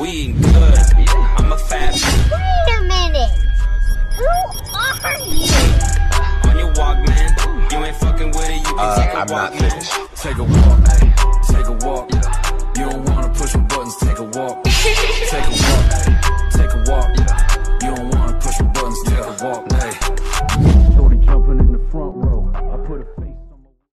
We good. I'm a fast. Wait a minute. Who are you? On your walk, man. You ain't fucking with it. You can uh, take a I'm walk, not finished. Man. Take a walk. Ay. Take a walk. Yeah. You don't wanna push my buttons. Take a walk. take a walk. Ay. Take a walk. Yeah. You don't wanna push my buttons. Take a walk. Ay.